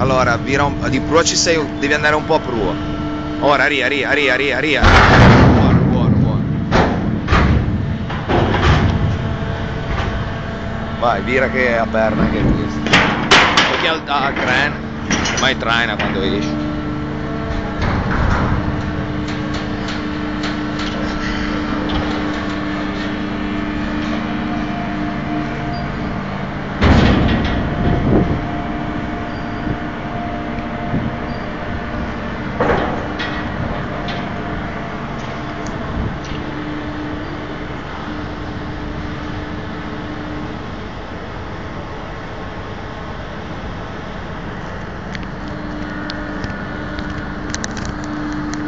Allora, vira un, di prua ci sei, devi andare un po' a prua. Ora, ria, ria, ria, ria, ria. Buono, buono, buono. Vai, vira che è a perna anche questo. Perché al, crane, mai traina quando esci.